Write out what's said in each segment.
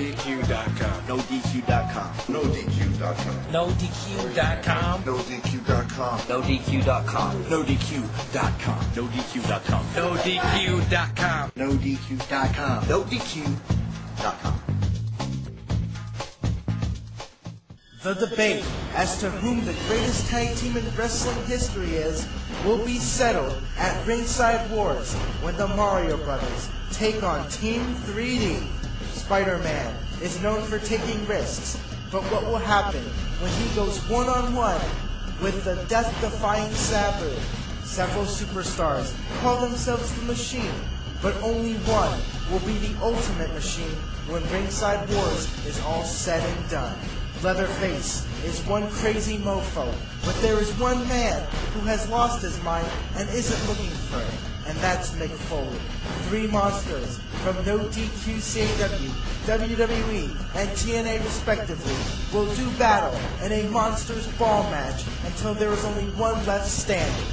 NoDQ.com. NoDQ.com. NoDQ.com. NoDQ.com. NoDQ.com. NoDQ.com. NoDQ.com. NoDQ.com. NoDQ.com. NoDQ.com. NoDQ.com. The debate as to whom the greatest tag team in wrestling history is will be settled at Ringside Wars when the Mario Brothers take on Team 3D. Spider-Man is known for taking risks, but what will happen when he goes one-on-one with the death-defying Sabu? Several superstars call themselves the Machine, but only one will be the ultimate machine when Ringside Wars is all said and done. Leatherface is one crazy mofo, but there is one man who has lost his mind and isn't looking for it, and that's Mick Foley. Three monsters from No DQ CAW, WWE, and TNA respectively will do battle in a monsters ball match until there is only one left standing.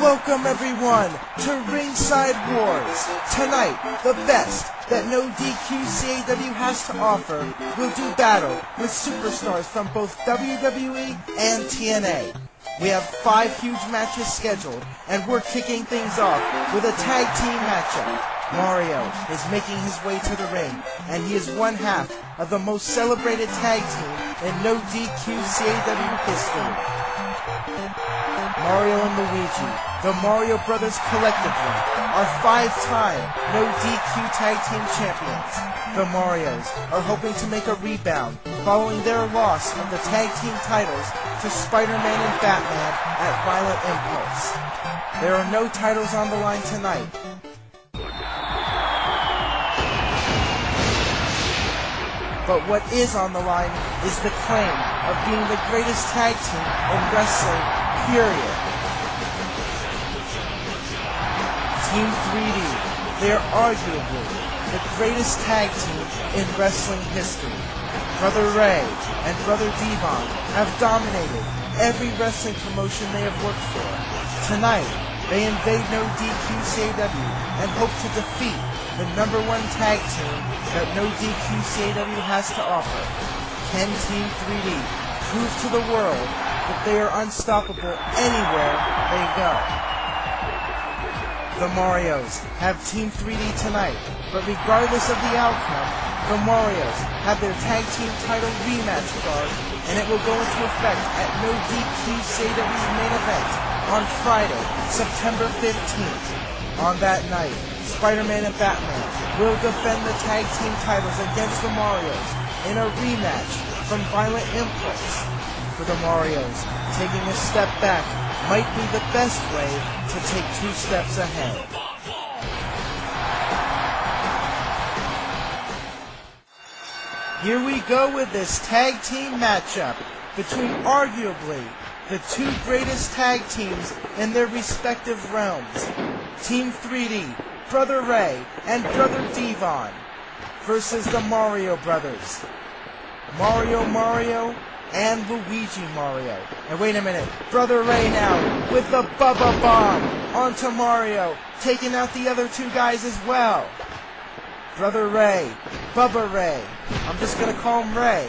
Welcome everyone to Ringside Wars. Tonight, the best that no DQCAW has to offer will do battle with superstars from both WWE and TNA. We have five huge matches scheduled, and we're kicking things off with a tag team matchup. Mario is making his way to the ring, and he is one half of the most celebrated tag team in no DQ history. Mario and Luigi, the Mario Brothers collectively, are five-time No DQ Tag Team Champions. The Marios are hoping to make a rebound following their loss of the tag team titles to Spider-Man and Batman at Violent Impulse. There are no titles on the line tonight. But what is on the line is the claim of being the greatest tag team in wrestling period. Team 3D, they are arguably the greatest tag team in wrestling history. Brother Ray and Brother Devon have dominated every wrestling promotion they have worked for. Tonight, they invade No DQ CAW and hope to defeat the number one tag team that No DQ CAW has to offer. Can Team 3D prove to the world that they are unstoppable anywhere they go? The Marios have Team 3D tonight, but regardless of the outcome, the Marios have their tag team title rematch card, and it will go into effect at No DQ CAW's main event on Friday, September 15th. On that night, Spider-Man and Batman will defend the tag team titles against the Marios in a rematch from Violent Impulse. For the Marios, taking a step back might be the best way to take two steps ahead. Here we go with this tag team matchup between arguably the two greatest tag teams in their respective realms. Team 3D, Brother Ray and Brother Devon versus the Mario Brothers. Mario Mario and Luigi Mario. And wait a minute, Brother Ray now with the Bubba Bomb onto Mario, taking out the other two guys as well. Brother Ray, Bubba Ray. I'm just gonna call him Ray.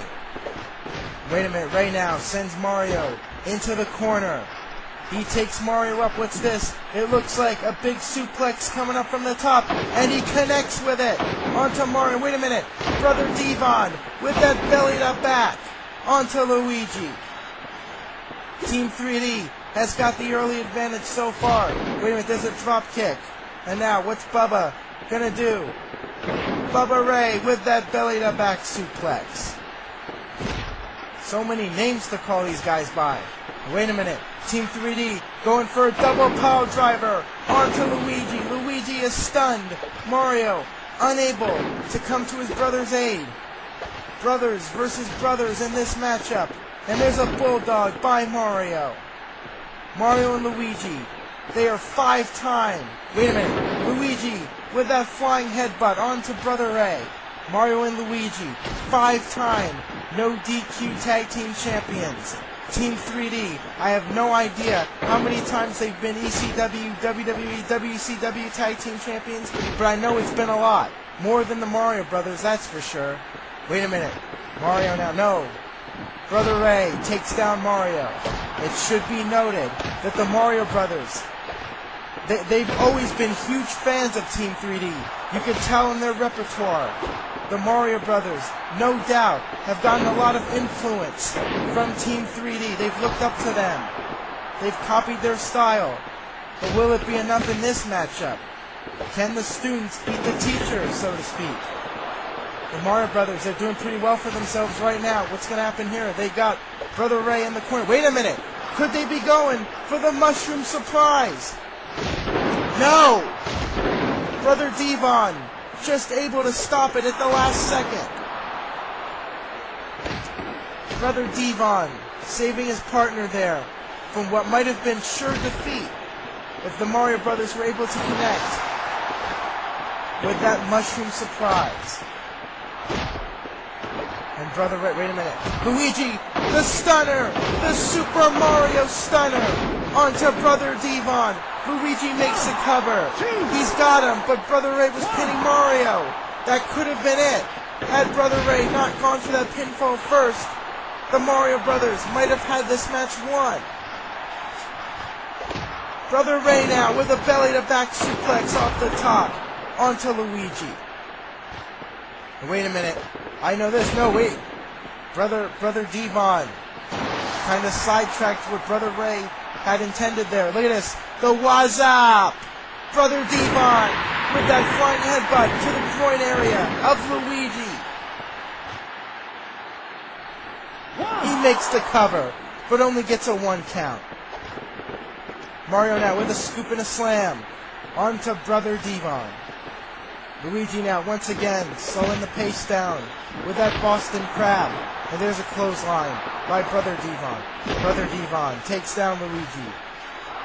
Wait a minute, Ray now sends Mario into the corner. He takes Mario up. What's this? It looks like a big suplex coming up from the top, and he connects with it onto Mario. Wait a minute, Brother Devon with that belly up back onto Luigi. Team 3D has got the early advantage so far. Wait a minute, there's a drop kick. And now, what's Bubba gonna do? Bubba Ray with that belly to back suplex. So many names to call these guys by. Wait a minute. Team 3D going for a double power driver onto Luigi. Luigi is stunned. Mario unable to come to his brother's aid. Brothers versus brothers in this matchup. And there's a bulldog by Mario. Mario and Luigi. They are five-time. Wait a minute. Luigi with that flying headbutt onto Brother Ray. Mario and Luigi, five-time no DQ tag team champions. Team 3D, I have no idea how many times they've been ECW, WWE, WCW Tag Team Champions, but I know it's been a lot. More than the Mario Brothers, that's for sure. Wait a minute. Mario now, no. Brother Ray takes down Mario. It should be noted that the Mario Brothers, they, they've always been huge fans of Team 3D. You can tell in their repertoire. The Mario Brothers, no doubt, have gotten a lot of influence from Team 3D. They've looked up to them. They've copied their style. But will it be enough in this matchup? Can the students beat the teachers, so to speak? The Mario Brothers, they're doing pretty well for themselves right now. What's going to happen here? They got Brother Ray in the corner. Wait a minute. Could they be going for the mushroom surprise? No! Brother Devon just able to stop it at the last second. Brother Devon saving his partner there from what might have been sure defeat if the Mario Brothers were able to connect with that mushroom surprise. Brother Ray, wait a minute. Luigi, the stunner! The Super Mario stunner! Onto Brother Devon. Luigi makes the cover. He's got him, but Brother Ray was pinning Mario. That could have been it. Had Brother Ray not gone for that pinfall first, the Mario Brothers might have had this match won. Brother Ray now with a belly to back suplex off the top onto Luigi. Wait a minute. I know this. No, wait. Brother, Brother Devon kind of sidetracked what Brother Ray had intended there. Look at this. The what's up? Brother Devon with that flying headbutt to the groin area of Luigi. He makes the cover, but only gets a one count. Mario now with a scoop and a slam onto Brother Devon. Luigi now once again slowing the pace down with that Boston Crab. And there's a clothesline by Brother Devon. Brother Devon takes down Luigi.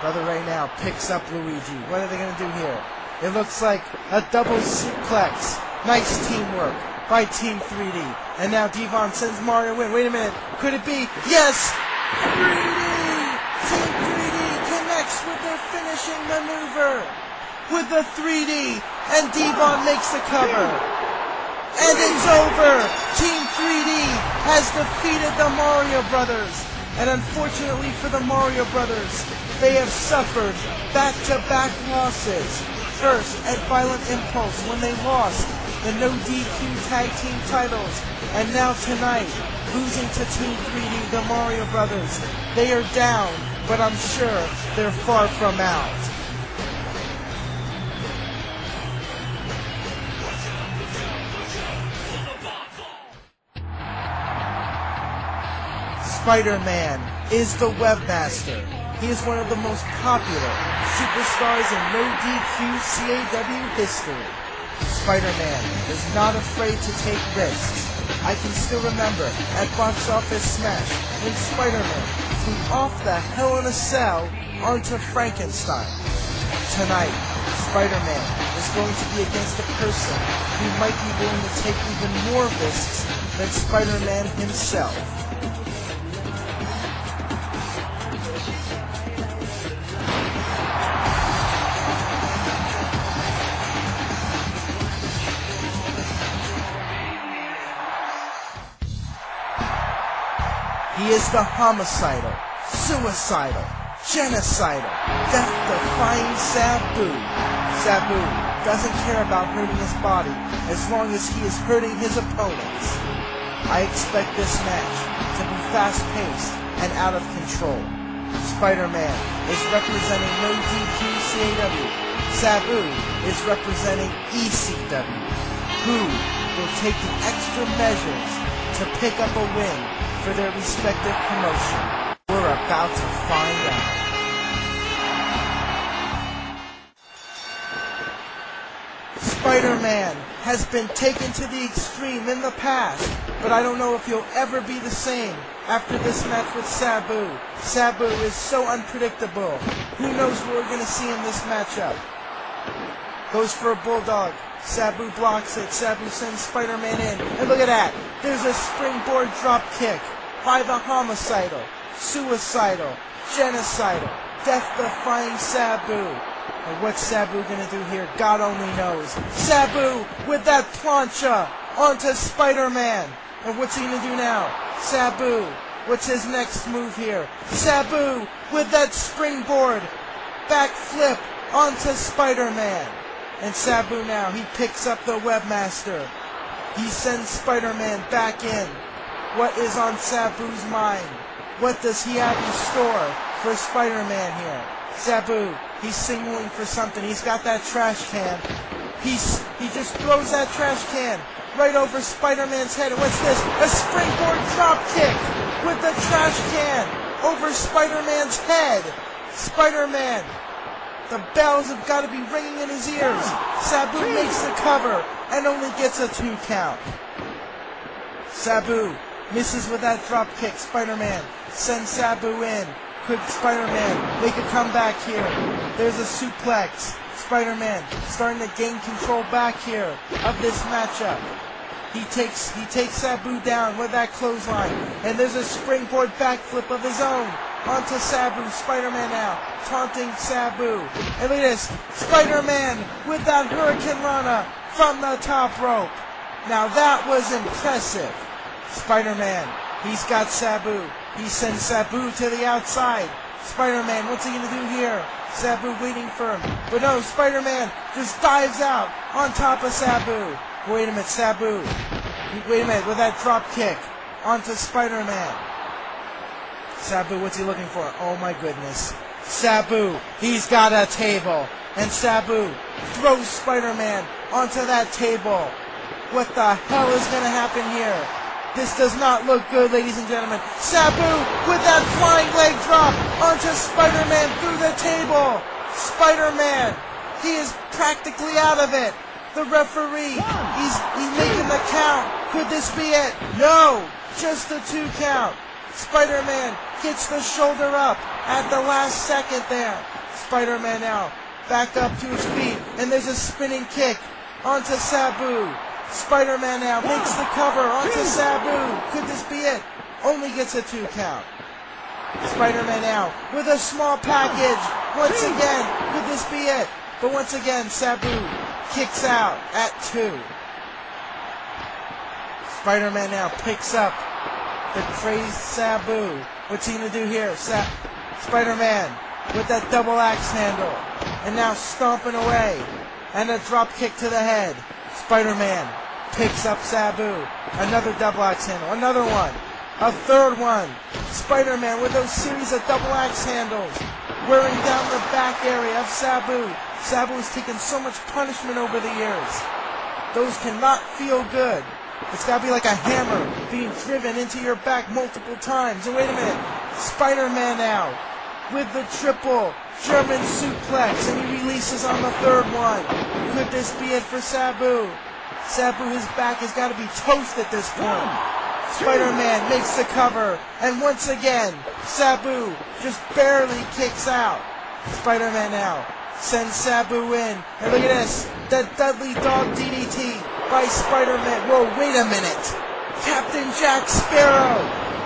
Brother Ray now picks up Luigi. What are they going to do here? It looks like a double suplex. Nice teamwork by Team 3D. And now Devon sends Mario in. Wait a minute. Could it be? Yes! 3D! Team 3D connects with their finishing maneuver with the 3D, and Devon makes the cover. And it's over. Team 3D has defeated the Mario Brothers. And unfortunately for the Mario Brothers, they have suffered back-to-back losses. First at Violent Impulse when they lost the No DQ Tag Team titles. And now tonight, losing to Team 3D, the Mario Brothers. They are down, but I'm sure they're far from out. Spider-Man is the webmaster. He is one of the most popular superstars in no DQ CAW history. Spider-Man is not afraid to take risks. I can still remember at Box Office Smash when Spider-Man flew off the Hell in a Cell onto Frankenstein. Tonight, Spider-Man is going to be against a person who might be willing to take even more risks than Spider-Man himself. He is the homicidal, suicidal, genocidal, death-defying Sabu. Sabu doesn't care about hurting his body as long as he is hurting his opponents. I expect this match to be fast-paced and out of control. Spider-Man is representing no DQ CAW. Sabu is representing ECW. Who will take the extra measures to pick up a win for their respective promotion. We're about to find out. Spider-Man has been taken to the extreme in the past, but I don't know if he'll ever be the same after this match with Sabu. Sabu is so unpredictable. Who knows what we're going to see in this matchup? Goes for a bulldog. Sabu blocks it. Sabu sends Spider-Man in. And look at that. There's a springboard drop kick by the homicidal. suicidal, genocidal, death-defying Sabu. And what's Sabu gonna do here? God only knows. Sabu with that plancha onto Spider-Man. And what's he gonna do now? Sabu, what's his next move here? Sabu with that springboard backflip onto Spider-Man. And Sabu now, he picks up the Webmaster. He sends Spider-Man back in. What is on Sabu's mind? What does he have in store for Spider-Man here? Sabu, he's signaling for something. He's got that trash can. He's, he just throws that trash can right over Spider-Man's head. And what's this? A springboard drop kick with the trash can over Spider-Man's head. Spider-Man, the bells have got to be ringing in his ears. Sabu makes the cover and only gets a two count. Sabu misses with that drop kick. Spider-Man sends Sabu in. Could Spider-Man make a comeback here? There's a suplex. Spider-Man starting to gain control back here of this matchup. He takes he takes Sabu down with that clothesline, and there's a springboard backflip of his own onto Sabu. Spider-Man now taunting Sabu, and look at this, Spider-Man with that Hurricane Rana from the top rope. Now that was impressive. Spider-Man, he's got Sabu. He sends Sabu to the outside. Spider-Man, what's he gonna do here? Sabu waiting for him. But no, Spider-Man just dives out on top of Sabu. Wait a minute, Sabu. Wait a minute, with that drop kick onto Spider-Man. Sabu, what's he looking for? Oh my goodness. Sabu, he's got a table. And Sabu throws Spider-Man onto that table. What the hell is gonna happen here? This does not look good, ladies and gentlemen. Sabu with that flying leg drop onto Spider-Man through the table. Spider-Man, he is practically out of it. The referee, he's, he's making the count. Could this be it? No, just the two count. Spider-Man gets the shoulder up at the last second there. Spider-Man now back up to his feet, and there's a spinning kick onto Sabu. Spider-Man now makes the cover onto Sabu. Could this be it? Only gets a two count. Spider-Man now with a small package. Once again, could this be it? But once again, Sabu kicks out at two. Spider-Man now picks up the crazed Sabu. What's he gonna do here? Sa- Spider-Man with that double axe handle. And now stomping away. And a drop kick to the head. Spider-Man picks up Sabu. Another double axe handle. Another one. A third one. Spider-Man with those series of double axe handles. Wearing down the back area of Sabu. Sabu has taken so much punishment over the years. Those cannot feel good. It's got to be like a hammer being driven into your back multiple times. And wait a minute. Spider-Man now with the triple German suplex. And he releases on the third one. Could this be it for Sabu? Sabu, his back has got to be toast at this point. Spider-Man makes the cover. And once again, Sabu just barely kicks out. Spider-Man now sends Sabu in. And look at this. The Dudley Dog DDT by Spider-Man. Whoa, wait a minute. Captain Jack Sparrow.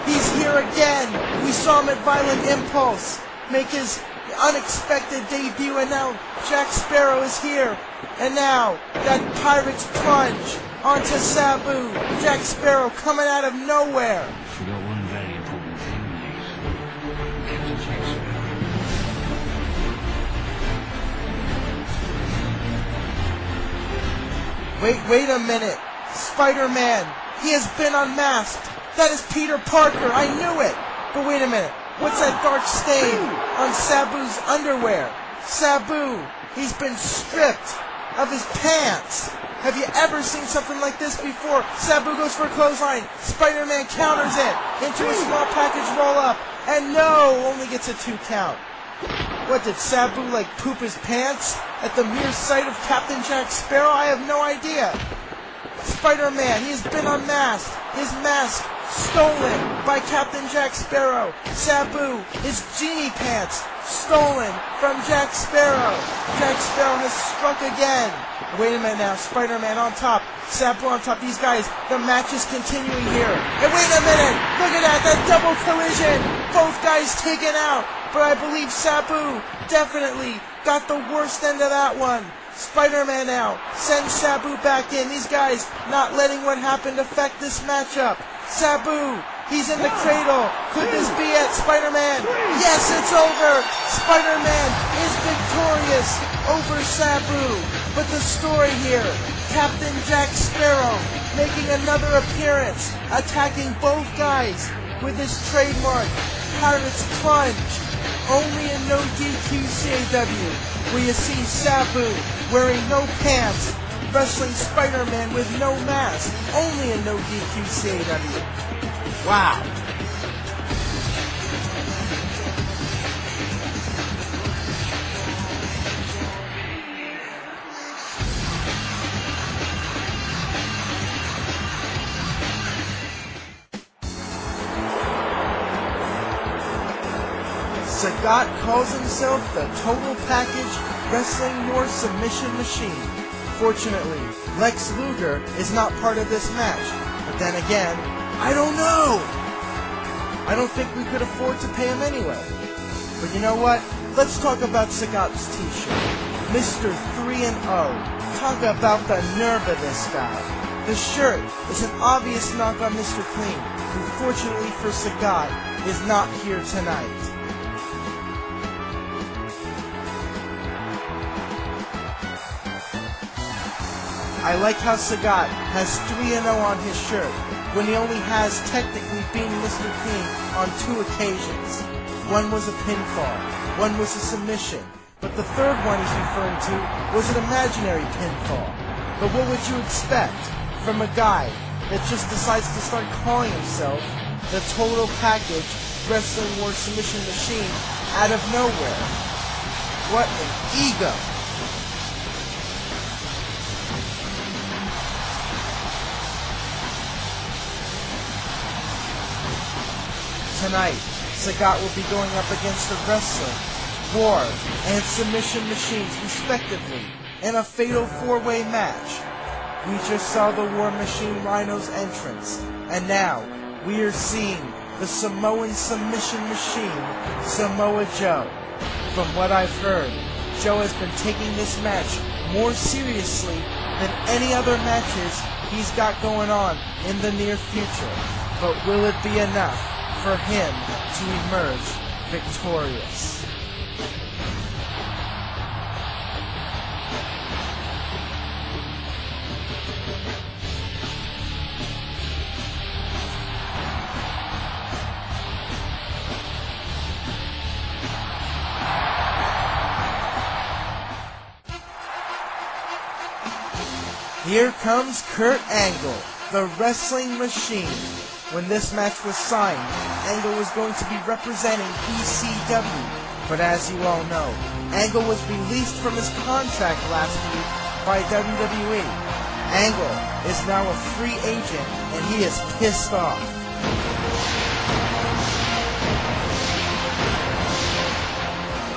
He's here again. We saw him at Violent Impulse make his unexpected debut, and now Jack Sparrow is here. And now that Pirate's plunge onto Sabu. Jack Sparrow coming out of nowhere. Forgot one very important thing. Captain Jack Sparrow. Wait, wait a minute. Spider-Man. He has been unmasked. That is Peter Parker. I knew it. But wait a minute. What's that dark stain on Sabu's underwear? Sabu, he's been stripped of his pants. Have you ever seen something like this before? Sabu goes for a clothesline. Spider-Man counters it into a small package roll-up. And no, only gets a two count. What, did Sabu like poop his pants at the mere sight of Captain Jack Sparrow? I have no idea. Spider-Man, he has been unmasked. His mask stolen by Captain Jack Sparrow. Sabu, his genie pants, stolen from Jack Sparrow. Jack Sparrow has struck again. Wait a minute now, Spider-Man on top, Sabu on top. These guys, the match is continuing here. And wait a minute, look at that, that double collision. Both guys taken out, but I believe Sabu definitely got the worst end of that one. Spider-Man now sends Sabu back in. These guys not letting what happened affect this matchup. Sabu, he's in the cradle. Could this be it, Spider-Man? Yes, it's over. Spider-Man is victorious over Sabu. But the story here, Captain Jack Sparrow making another appearance, attacking both guys with his trademark Pirate's Plunge. Only in no DQ CAW will you see Sabu wearing no pants, wrestling Spider-Man with no mask. Only in no DQ CAW. Wow. Sagat calls himself the Total Package Wrestling War Submission Machine. Fortunately, Lex Luger is not part of this match. But then again, I don't know. I don't think we could afford to pay him anyway. But you know what? Let's talk about Sagat's t-shirt. Mr. 3 and 0. Talk about the nerve of this guy. The shirt is an obvious knock on Mr. Clean, who fortunately for Sagat is not here tonight. I like how Sagat has 3 0 on his shirt when he only has technically beaten Mr. Clean on two occasions. One was a pinfall, one was a submission, but the third one he's referring to was an imaginary pinfall. But what would you expect from a guy that just decides to start calling himself the Total Package Wrestling War Submission Machine out of nowhere? What an ego! Tonight, Sagat will be going up against the wrestler, War, and Submission Machines, respectively, in a fatal four-way match. We just saw the War Machine Rhyno's entrance, and now we are seeing the Samoan Submission Machine, Samoa Joe. From what I've heard, Joe has been taking this match more seriously than any other matches he's got going on in the near future. But will it be enough? For him to emerge victorious. Here comes Kurt Angle, the wrestling machine. When this match was signed, Angle was going to be representing ECW. But as you all know, Angle was released from his contract last week by WWE. Angle is now a free agent and he is pissed off.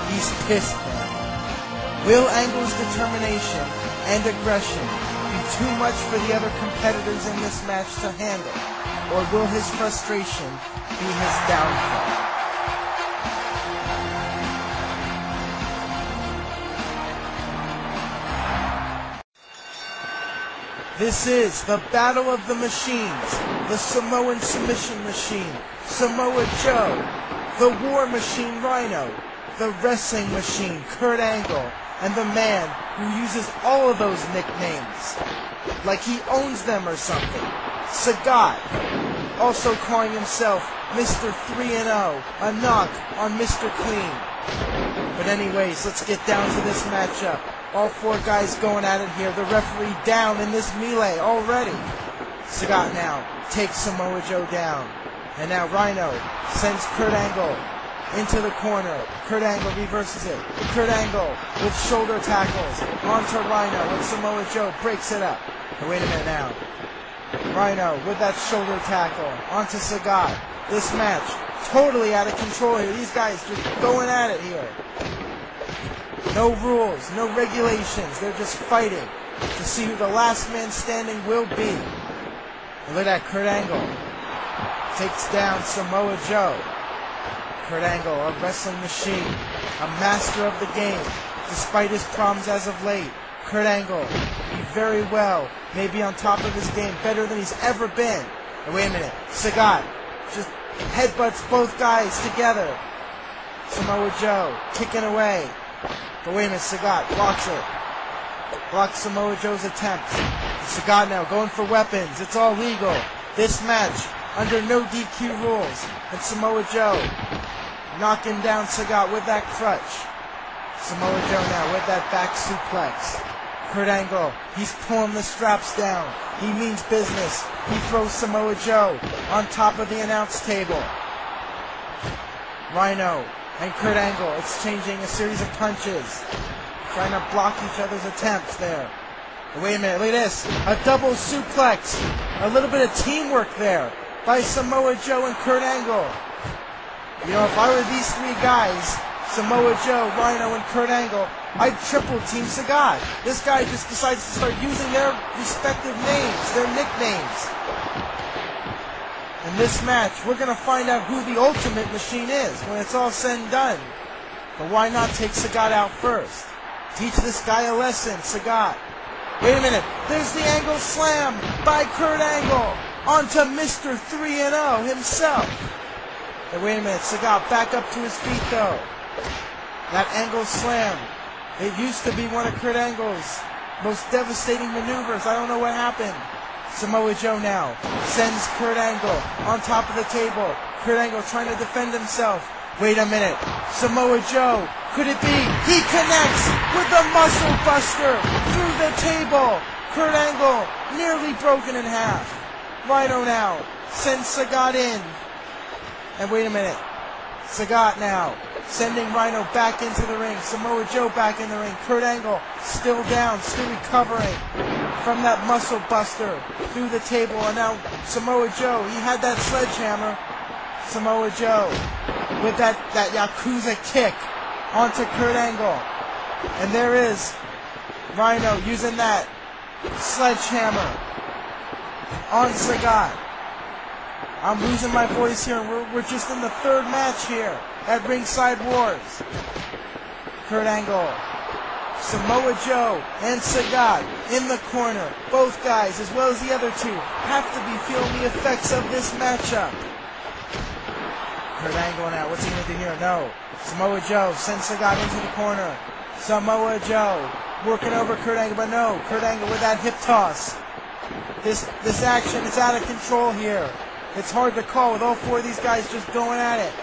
He's pissed now. Will Angle's determination and aggression be too much for the other competitors in this match to handle? Or will his frustration be his downfall? This is the Battle of the Machines, the Samoan Submission Machine, Samoa Joe, the War Machine Rhyno, the Wrestling Machine Kurt Angle, and the man who uses all of those nicknames like he owns them or something. Sagat, also calling himself Mr. 3-0, a knock on Mr. Clean. But anyways, let's get down to this matchup. All four guys going at it here. The referee down in this melee already. Sagat now takes Samoa Joe down. And now Rhyno sends Kurt Angle into the corner. Kurt Angle reverses it. Kurt Angle with shoulder tackles onto Rhyno and Samoa Joe breaks it up. Wait a minute now. Rhyno with that shoulder tackle onto Sagat. This match totally out of control here. These guys just going at it here. No rules, no regulations. They're just fighting to see who the last man standing will be. And look at that, Kurt Angle takes down Samoa Joe. Kurt Angle, a wrestling machine, a master of the game, despite his problems as of late. Kurt Angle, very well may be on top of his game, better than he's ever been. And wait a minute, Sagat just headbutts both guys together. Samoa Joe kicking away. But wait a minute, Sagat blocks it. Blocks Samoa Joe's attempt. Sagat now going for weapons. It's all legal. This match under no DQ rules. And Samoa Joe knocking down Sagat with that crutch. Samoa Joe now with that back suplex. Kurt Angle, he's pulling the straps down. He means business. He throws Samoa Joe on top of the announce table. Rhyno and Kurt Angle exchanging a series of punches, trying to block each other's attempts there. Wait a minute, look at this. A double suplex. A little bit of teamwork there by Samoa Joe and Kurt Angle. You know, if I were these three guys, Samoa Joe, Rhyno, and Kurt Angle, I'd triple team Sagat. This guy just decides to start using their respective names, their nicknames. In this match, we're going to find out who the ultimate machine is when it's all said and done. But why not take Sagat out first? Teach this guy a lesson, Sagat. Wait a minute, there's the angle slam by Kurt Angle onto Mr. 3-0 himself. And wait a minute, Sagat back up to his feet though. That angle slam, it used to be one of Kurt Angle's most devastating maneuvers. I don't know what happened. Samoa Joe now sends Kurt Angle on top of the table. Kurt Angle trying to defend himself. Wait a minute. Samoa Joe, could it be? He connects with the muscle buster through the table. Kurt Angle nearly broken in half. Rhyno now sends Sagat in. And wait a minute. Sagat now sending Rhyno back into the ring. Samoa Joe back in the ring. Kurt Angle still down, still recovering from that muscle buster through the table. And now Samoa Joe, he had that sledgehammer. Samoa Joe with that, that Yakuza kick onto Kurt Angle. And there is Rhyno using that sledgehammer on Sagat. I'm losing my voice here, we're, we're just in the third match here at Ringside Wars. Kurt Angle, Samoa Joe, and Sagat in the corner. Both guys, as well as the other two, have to be feeling the effects of this matchup. Kurt Angle now, what's he going to do here? No. Samoa Joe sends Sagat into the corner. Samoa Joe working over Kurt Angle, but no. Kurt Angle with that hip toss. This, this action is out of control here. It's hard to call with all four of these guys just going at it.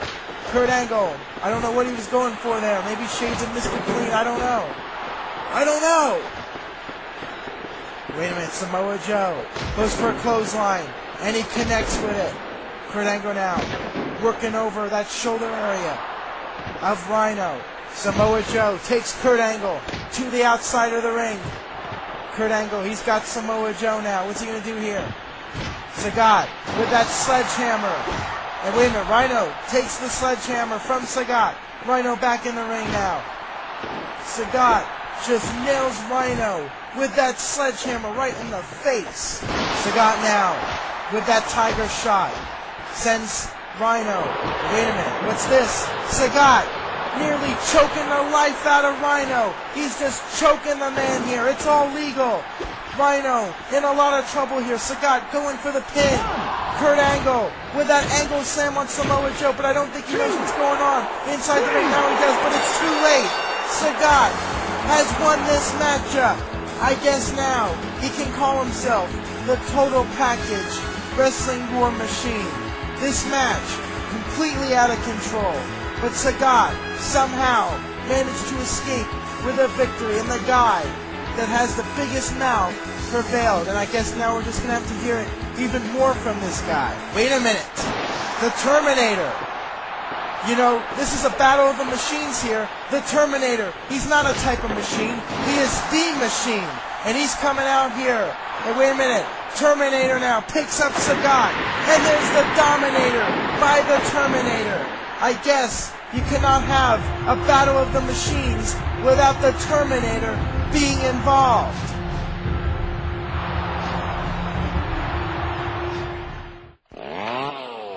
Kurt Angle, I don't know what he was going for there. Maybe shades of Mr. Clean, I don't know. I don't know. Wait a minute, Samoa Joe goes for a clothesline, and he connects with it. Kurt Angle now working over that shoulder area of Rhyno. Samoa Joe takes Kurt Angle to the outside of the ring. Kurt Angle, he's got Samoa Joe now. What's he going to do here? Sagat with that sledgehammer. And wait a minute, Rhyno takes the sledgehammer from Sagat. Rhyno back in the ring now. Sagat just nails Rhyno with that sledgehammer right in the face. Sagat now with that tiger shot. Sends Rhyno. Wait a minute, what's this? Sagat nearly choking the life out of Rhino. He's just choking the man here. It's all legal. Rhyno in a lot of trouble here. Sagat going for the pin. Kurt Angle with that angle slam on Samoa Joe, but I don't think he knows what's going on inside the ring. Now he does, but it's too late. Sagat has won this matchup. I guess now he can call himself the total package wrestling war machine. This match completely out of control, but Sagat somehow managed to escape with a victory, and the guy that has the biggest mouth prevailed. And I guess now we're just going to have to hear it even more from this guy. Wait a minute. The Terminator. You know, this is a battle of the machines here. The Terminator. He's not a type of machine. He is the machine. And he's coming out here. And wait a minute. Terminator now picks up Sagat. And there's the Dominator by the Terminator. I guess you cannot have a battle of the machines without the Terminator being involved.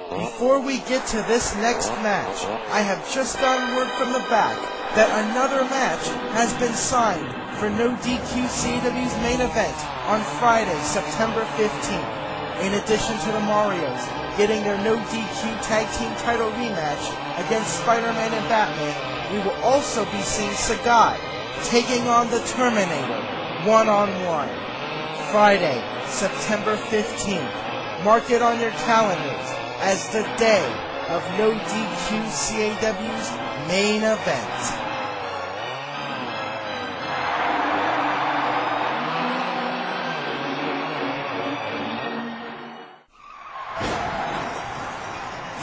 Before we get to this next match, I have just gotten word from the back that another match has been signed for No DQ CAW's main event on Friday, September 15th. In addition to the Marios getting their No DQ Tag Team title rematch against Spider-Man and Batman, we will also be seeing Sagat taking on the Terminator one-on-one. Friday, September 15th. Mark it on your calendars as the day of No DQ CAW's main event.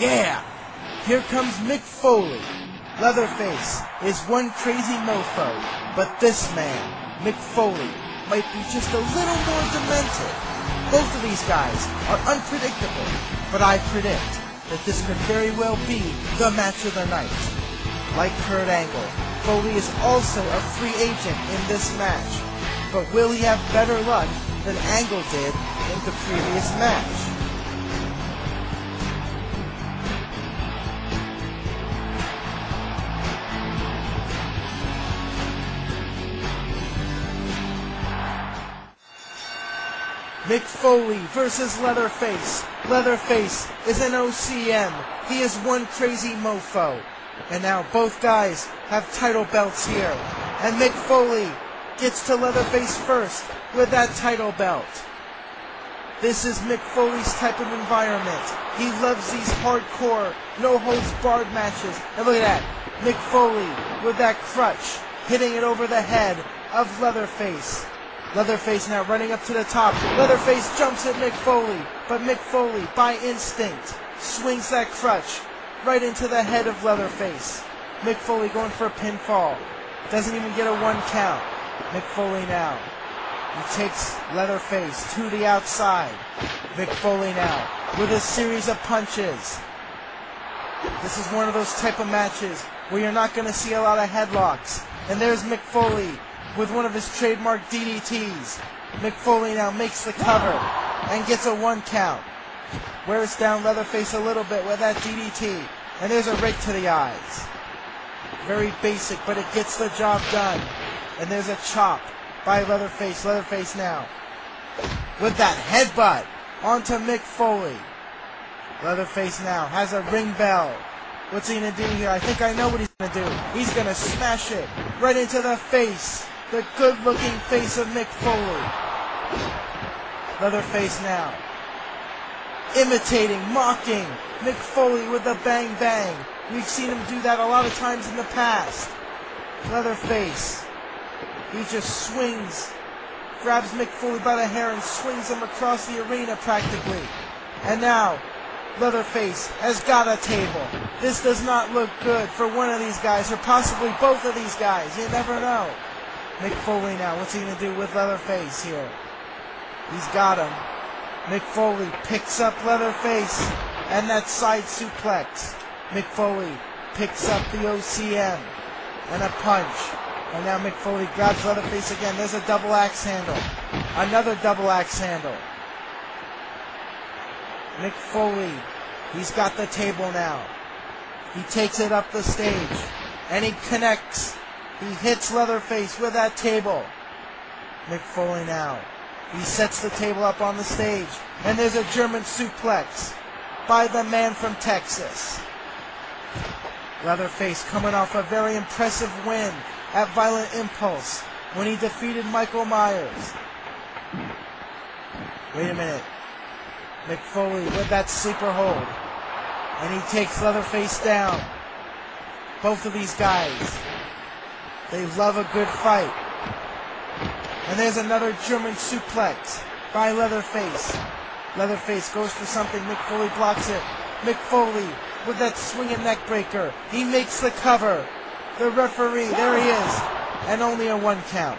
Yeah! Here comes Mick Foley. Leatherface is one crazy mofo, but this man, Mick Foley, might be just a little more demented. Both of these guys are unpredictable, but I predict that this could very well be the match of the night. Like Kurt Angle, Foley is also a free agent in this match, but will he have better luck than Angle did in the previous match? Mick Foley versus Leatherface. Leatherface is an OCM. He is one crazy mofo. And now both guys have title belts here. And Mick Foley gets to Leatherface first with that title belt. This is Mick Foley's type of environment. He loves these hardcore, no holds barred matches. And look at that. Mick Foley with that crutch hitting it over the head of Leatherface. Leatherface now running up to the top. Leatherface jumps at Mick Foley, but Mick Foley, by instinct, swings that crutch right into the head of Leatherface. Mick Foley going for a pinfall. Doesn't even get a one count. Mick Foley now. He takes Leatherface to the outside. Mick Foley now with a series of punches. This is one of those type of matches where you're not going to see a lot of headlocks. And there's Mick Foley with one of his trademark DDTs. Mick Foley now makes the cover and gets a one count. Wears down Leatherface a little bit with that DDT. And there's a rake to the eyes. Very basic, but it gets the job done. And there's a chop by Leatherface. Leatherface now with that headbutt onto Mick Foley. Leatherface now has a ring bell. What's he gonna do here? I think I know what he's gonna do. He's gonna smash it right into the face the good-looking face of Mick Foley. Leatherface now. Imitating, mocking Mick Foley with the bang bang. We've seen him do that a lot of times in the past. Leatherface. He just swings, grabs Mick Foley by the hair and swings him across the arena practically. And now, Leatherface has got a table. This does not look good for one of these guys, or possibly both of these guys. You never know. Mick Foley now. What's he going to do with Leatherface here? He's got him. Mick Foley picks up Leatherface and that side suplex. Mick Foley picks up the OCM and a punch. And now Mick Foley grabs Leatherface again. There's a double axe handle. Another double axe handle. Mick Foley, he's got the table now. He takes it up the stage and he connects he hits Leatherface with that table. Mick Foley now. He sets the table up on the stage. And there's a German suplex by the man from Texas. Leatherface coming off a very impressive win at Violent Impulse when he defeated Michael Myers. Wait a minute. Mick Foley with that sleeper hold. And he takes Leatherface down. Both of these guys they love a good fight. And there's another German suplex by Leatherface. Leatherface goes for something. Mick Foley blocks it. Mick Foley with that swinging neck breaker. He makes the cover. The referee, there he is. And only a one count.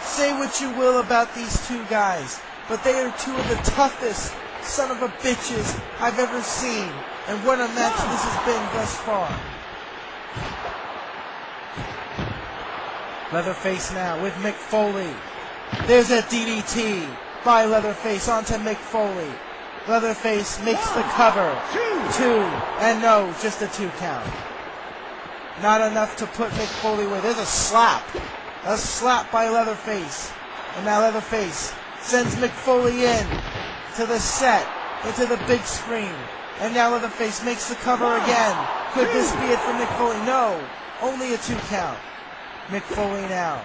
Say what you will about these two guys. but they are two of the toughest son of a bitches I've ever seen. And what a match this has been thus far. Leatherface now with Mick Foley. There's a DDT by Leatherface onto Mick Foley. Leatherface makes the cover. Two. And no, just a two count. Not enough to put Mick Foley away. There's a slap. A slap by Leatherface. And now Leatherface sends Mick Foley in to the set, into the big screen. And now Leatherface makes the cover again. Could this be it for Mick Foley? No. Only a two count. Mick Foley now.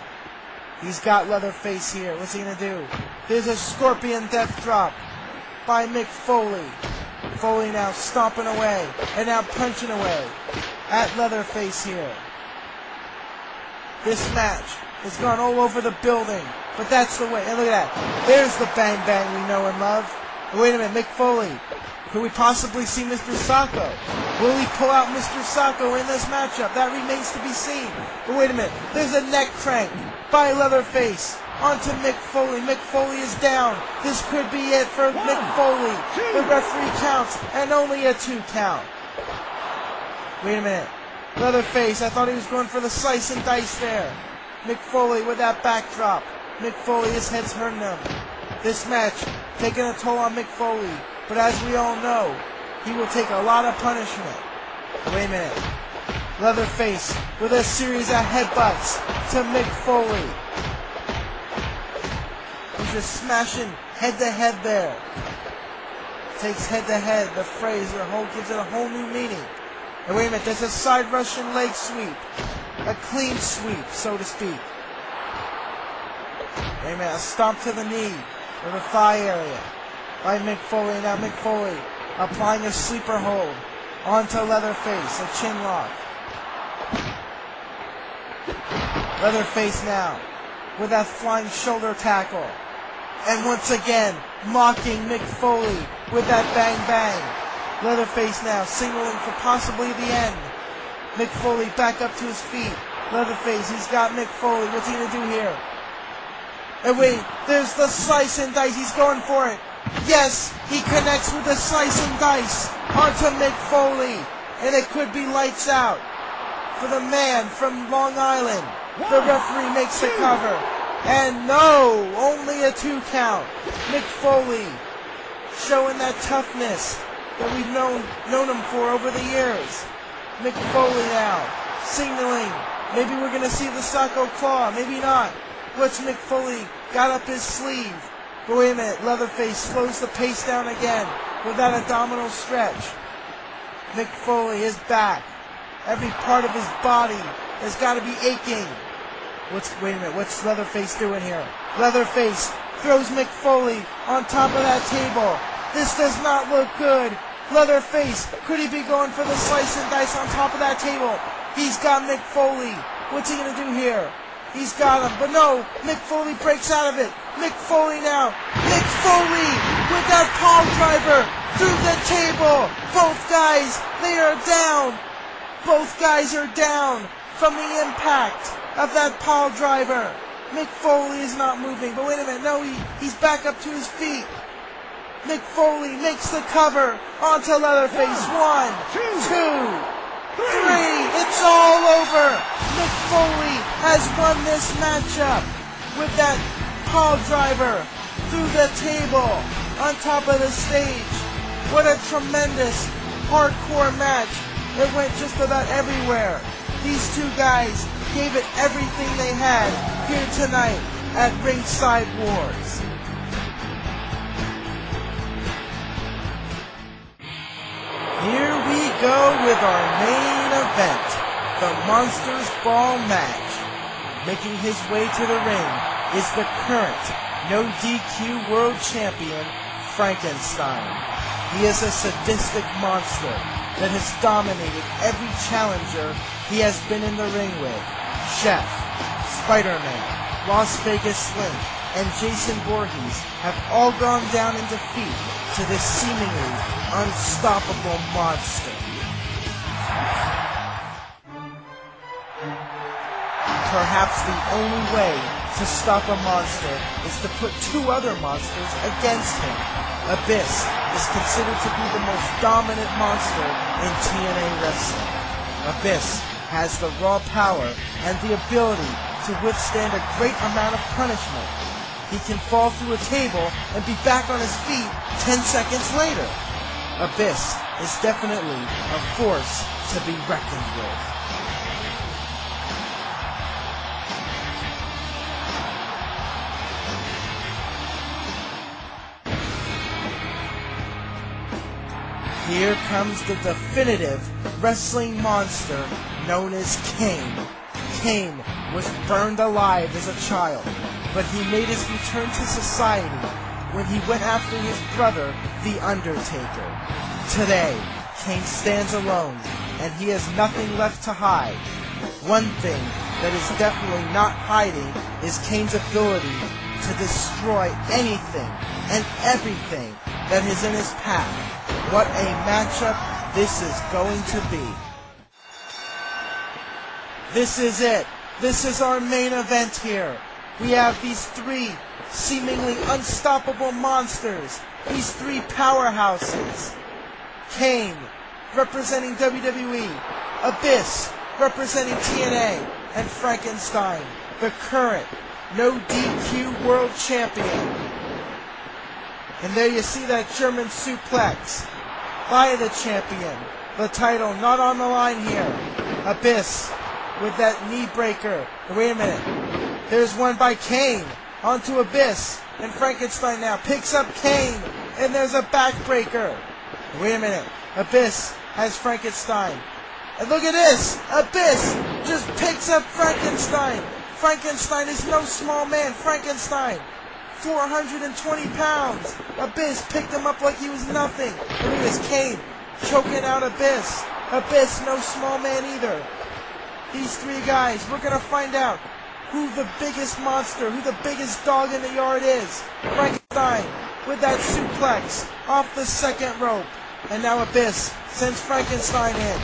He's got Leatherface here. What's he gonna do? There's a scorpion death drop by Mick Foley. Foley now stomping away and now punching away at Leatherface here. This match has gone all over the building, but that's the way. And look at that. There's the bang bang we know and love. Wait a minute, Mick Foley. Could we possibly see Mr. Socko? Will he pull out Mr. Socko in this matchup? That remains to be seen. But wait a minute. There's a neck crank by Leatherface onto Mick Foley. Mick Foley is down. This could be it for Mick Foley. The referee counts and only a two count. Wait a minute. Leatherface, I thought he was going for the slice and dice there. Mick Foley with that backdrop. Mick Foley, his head's hurting him. This match taking a toll on Mick Foley. But as we all know, he will take a lot of punishment. Wait a minute. Leatherface with a series of headbutts to Mick Foley. He's just smashing head to head there. Takes head to head. The phrase or whole gives it a whole new meaning. And wait a minute, there's a side Russian leg sweep. A clean sweep, so to speak. Wait a minute, a stomp to the knee or the thigh area by Mick Foley. Now Mick Foley applying a sleeper hold onto Leatherface, a chin lock. Leatherface now with that flying shoulder tackle. And once again, mocking Mick Foley with that bang bang. Leatherface now signaling for possibly the end. Mick Foley back up to his feet. Leatherface, he's got Mick Foley. What's he gonna do here? And wait, there's the slice and dice. He's going for it. Yes, he connects with a slice and dice onto Mick Foley. And it could be lights out for the man from Long Island. The referee makes the cover. And no, only a two count. Mick Foley showing that toughness that we've known known him for over the years. Mick Foley now signaling. Maybe we're gonna see the Socko Claw, maybe not. What's Mick Foley got up his sleeve? But wait a minute, Leatherface slows the pace down again with that abdominal stretch. Mick Foley is back. Every part of his body has got to be aching. What's wait a minute? What's Leatherface doing here? Leatherface throws Mick Foley on top of that table. This does not look good. Leatherface, could he be going for the slice and dice on top of that table? He's got Mick Foley. What's he gonna do here? He's got him, but no, Mick Foley breaks out of it. Mick Foley now. Mick Foley with that pile driver through the table. Both guys, they are down. Both guys are down from the impact of that pile driver. Mick Foley is not moving, but wait a minute, no, he, he's back up to his feet. Mick Foley makes the cover onto Leatherface. One, two, three. It's all over. Has won this matchup with that pile driver through the table on top of the stage. What a tremendous hardcore match. It went just about everywhere. These two guys gave it everything they had here tonight at Ringside Wars. Here we go with our main event, the Monsters Ball match. Making his way to the ring is the current no DQ world champion, Frankenstein. He is a sadistic monster that has dominated every challenger he has been in the ring with. Chef, Spider-Man, Las Vegas Slim, and Jason Voorhees have all gone down in defeat to this seemingly unstoppable monster. Perhaps the only way to stop a monster is to put two other monsters against him. Abyss is considered to be the most dominant monster in TNA wrestling. Abyss has the raw power and the ability to withstand a great amount of punishment. He can fall through a table and be back on his feet 10 seconds later. Abyss is definitely a force to be reckoned with. Here comes the definitive wrestling monster known as Kane. Kane was burned alive as a child, but he made his return to society when he went after his brother, The Undertaker. Today, Kane stands alone, and he has nothing left to hide. One thing that is definitely not hiding is Kane's ability to destroy anything and everything that is in his path. What a matchup this is going to be. This is it. This is our main event here. We have these three seemingly unstoppable monsters, these three powerhouses. Kane, representing WWE, Abyss, representing TNA, and Frankenstein, the current no DQ world champion. And there you see that German suplex by the champion. The title not on the line here. Abyss with that knee breaker. Wait a minute. There's one by Kane onto Abyss. And Frankenstein now picks up Kane. And there's a backbreaker. Wait a minute. Abyss has Frankenstein. And look at this! Abyss just picks up Frankenstein. Frankenstein is no small man. Frankenstein, 420 pounds. Abyss picked him up like he was nothing. This Kane choking out Abyss. Abyss, no small man either. These three guys, we're gonna find out who the biggest monster, who the biggest dog in the yard is. Frankenstein with that suplex off the second rope. And now Abyss sends Frankenstein in.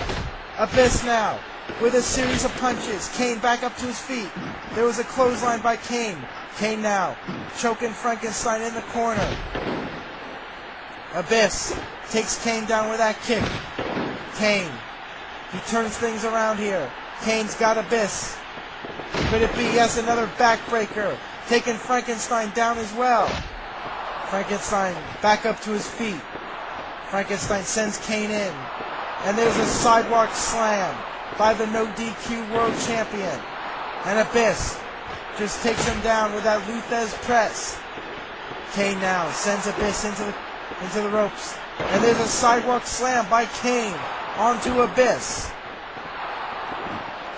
Abyss now with a series of punches. Kane back up to his feet. There was a clothesline by Kane. Kane now choking Frankenstein in the corner. Abyss takes Kane down with that kick. Kane, he turns things around here. Kane's got Abyss. Could it be, yes, another backbreaker, taking Frankenstein down as well. Frankenstein back up to his feet. Frankenstein sends Kane in. And there's a sidewalk slam by the no DQ world champion. And Abyss just takes him down with that Lou Thesz press. Kane now sends Abyss into the into the ropes. And there's a sidewalk slam by Kane onto Abyss.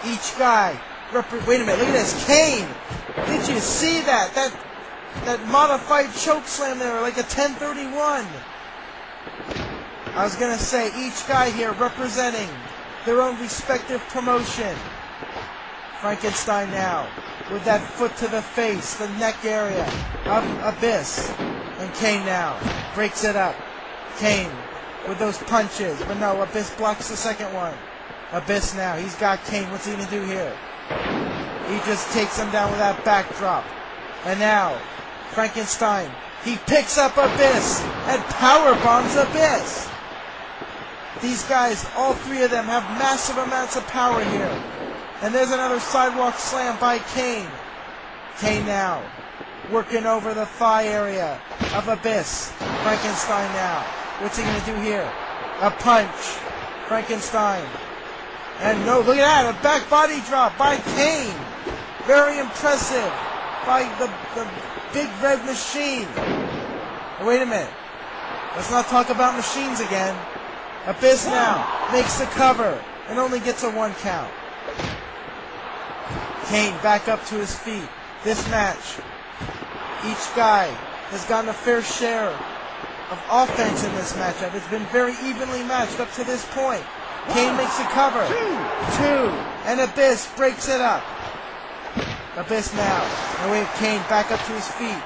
Each guy wait a minute, look at this. Kane! Did you see that? That that modified choke slam there, like a 1031. I was gonna say each guy here representing their own respective promotion. Frankenstein now with that foot to the face, the neck area of Abyss. And Kane now breaks it up. Kane with those punches, but no, Abyss blocks the second one. Abyss now, he's got Kane. What's he gonna do here? He just takes him down with that backdrop. And now, Frankenstein, he picks up Abyss and power bombs Abyss. These guys, all three of them, have massive amounts of power here. And there's another sidewalk slam by Kane. Kane now, working over the thigh area of Abyss. Frankenstein now. What's he going to do here? A punch. Frankenstein. And no, look at that, a back body drop by Kane. Very impressive by the, the big red machine. Wait a minute. Let's not talk about machines again. Abyss now makes the cover and only gets a one count. Kane back up to his feet. This match, each guy has gotten a fair share of offense in this matchup. It's been very evenly matched up to this point. Kane makes a cover. Two. And Abyss breaks it up. Abyss now. And we have Kane back up to his feet.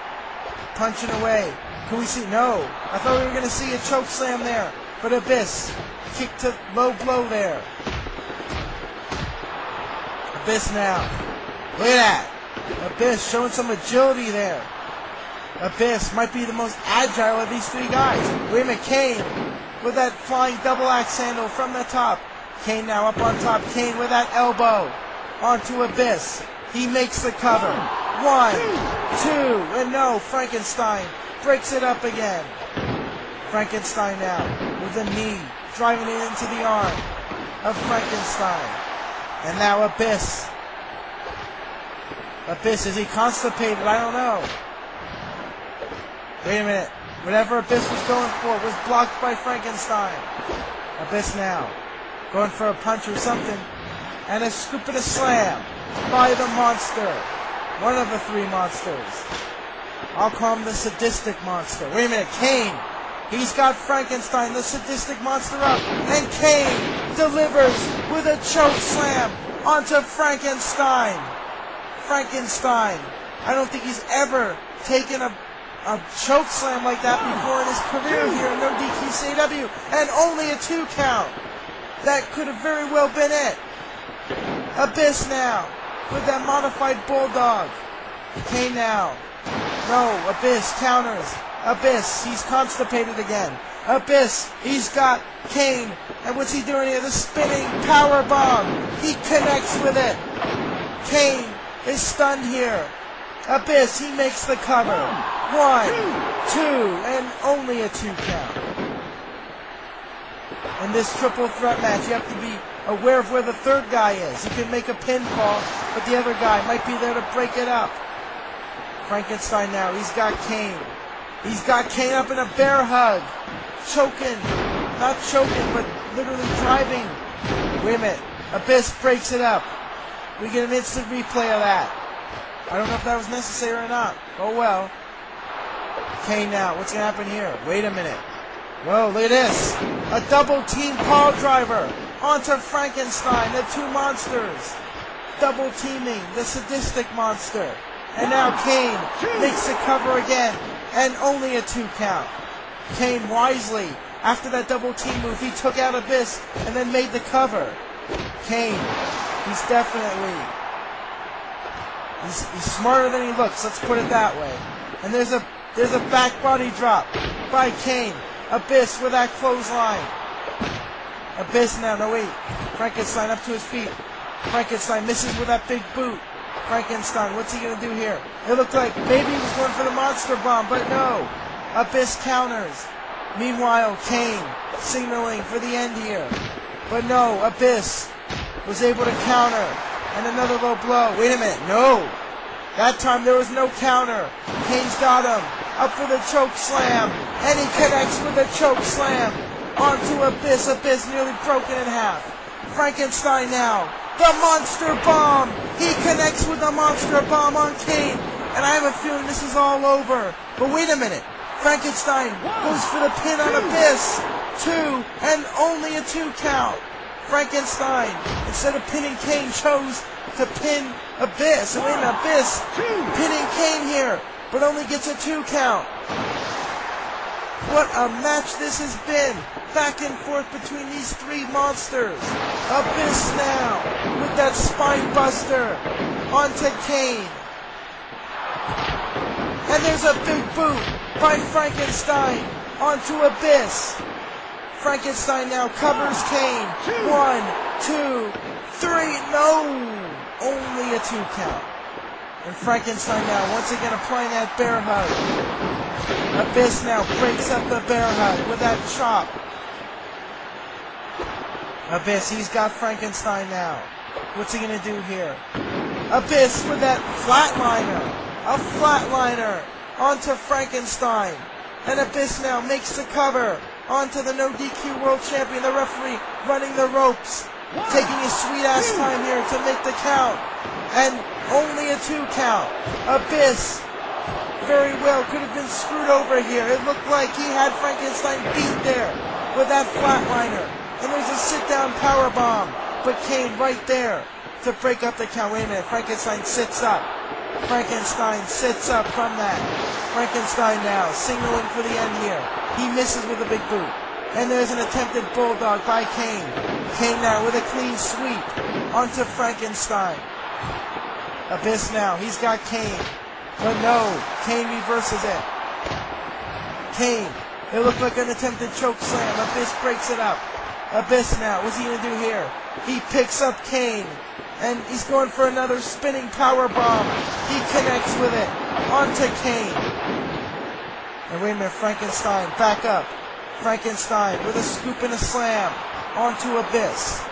Punching away. Can we see? No. I thought we were going to see a choke slam there. But Abyss. Kick to low blow there. Abyss now. Look at that. Abyss showing some agility there. Abyss might be the most agile of these three guys. Minute, Kane with that flying double axe handle from the top. Kane now up on top. Kane with that elbow onto Abyss. He makes the cover. One, two, and no, Frankenstein breaks it up again. Frankenstein now with a knee driving it into the arm of Frankenstein. And now Abyss. Abyss, is he constipated? I don't know. Wait a minute. Whatever Abyss was going for was blocked by Frankenstein. Abyss now. Going for a punch or something. And a scoop and a slam by the monster. One of the three monsters. I'll call him the sadistic monster. Wait a minute, Kane. He's got Frankenstein, the sadistic monster up. And Kane delivers with a choke slam onto Frankenstein. Frankenstein. I don't think he's ever taken a a choke slam like that before in his career here in no DQCW, and only a two count. That could have very well been it. Abyss now with that modified bulldog. Kane now. No, Abyss counters. Abyss, he's constipated again. Abyss, he's got Kane. And what's he doing here? The spinning power bomb. He connects with it. Kane is stunned here. Abyss, he makes the cover. One, two, and only a two count. In this triple threat match, you have to be aware of where the third guy is. He can make a pinfall, but the other guy might be there to break it up. Frankenstein now, he's got Kane. He's got Kane up in a bear hug. Choking. Not choking, but literally driving. Wait a minute. Abyss breaks it up. We get an instant replay of that. I don't know if that was necessary or not. Oh well. Kane now. What's going to happen here? Wait a minute. Whoa, look at this. A double team call driver onto Frankenstein, the two monsters. Double teaming the sadistic monster. And now Kane makes the cover again. And only a two count. Kane wisely, after that double team move, he took out Abyss and then made the cover. Kane, he's definitely He's, he's smarter than he looks. Let's put it that way. And there's a there's a back body drop by Kane. Abyss with that clothesline. Abyss now. No wait. Frankenstein up to his feet. Frankenstein misses with that big boot. Frankenstein, what's he gonna do here? It looked like maybe he was going for the monster bomb, but no. Abyss counters. Meanwhile, Kane signaling for the end here. But no, Abyss was able to counter. And another low blow. Wait a minute. No. That time there was no counter. Kane's got him. Up for the choke slam. And he connects with the choke slam. Onto Abyss. Abyss nearly broken in half. Frankenstein now. The monster bomb. He connects with the monster bomb on Kane. And I have a feeling this is all over. But wait a minute. Frankenstein goes for the pin on Abyss. Two. And only a two count. Frankenstein, instead of pinning Kane, chose to pin Abyss. And in Abyss, pinning Kane here, but only gets a two count. What a match this has been. Back and forth between these three monsters. Abyss now, with that spine buster onto Kane. And there's a big boot by Frankenstein onto Abyss. Frankenstein now covers Kane. One, two, three. No! Only a two count. And Frankenstein now once again applying that bear hug. Abyss now breaks up the bear hug with that chop. Abyss, he's got Frankenstein now. What's he gonna do here? Abyss with that flatliner. A flatliner onto Frankenstein. And Abyss now makes the cover onto the no DQ world champion, the referee running the ropes, taking his sweet ass time here to make the count. And only a two count. Abyss very well could have been screwed over here. It looked like he had Frankenstein beat there with that flatliner. And there's a sit down power bomb. But Kane right there to break up the count. Wait a minute. Frankenstein sits up. Frankenstein sits up from that. Frankenstein now signaling for the end here. He misses with a big boot. And there's an attempted bulldog by Kane. Kane now with a clean sweep onto Frankenstein. Abyss now. He's got Kane. But no, Kane reverses it. Kane. It looked like an attempted choke slam. Abyss breaks it up. Abyss now. What's he going to do here? He picks up Kane. And he's going for another spinning power bomb. He connects with it. Onto Kane. And wait a minute, Frankenstein, back up. Frankenstein with a scoop and a slam. Onto Abyss.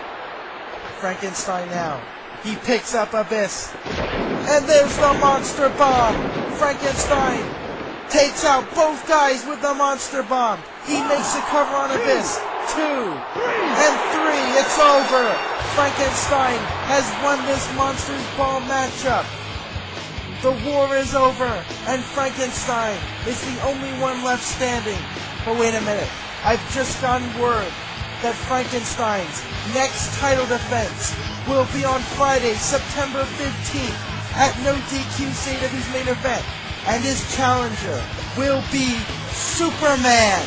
Frankenstein now. He picks up Abyss. And there's the monster bomb. Frankenstein takes out both guys with the monster bomb. He makes a cover on Abyss. Two and three. It's over. Frankenstein has won this monsters ball matchup. The war is over, and Frankenstein is the only one left standing. But wait a minute. I've just gotten word that Frankenstein's next title defense will be on Friday, September 15th at No DQ CW's main event. And his challenger will be Superman.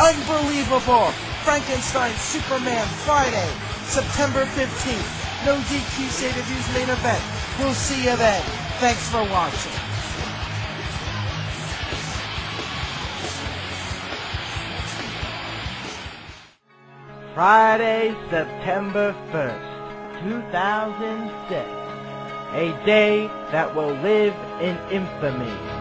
Unbelievable. Frankenstein Superman Friday, September 15th. No DQ CW's main event. We'll see you then. Thanks for watching. Friday, September 1st, 2006. A day that will live in infamy.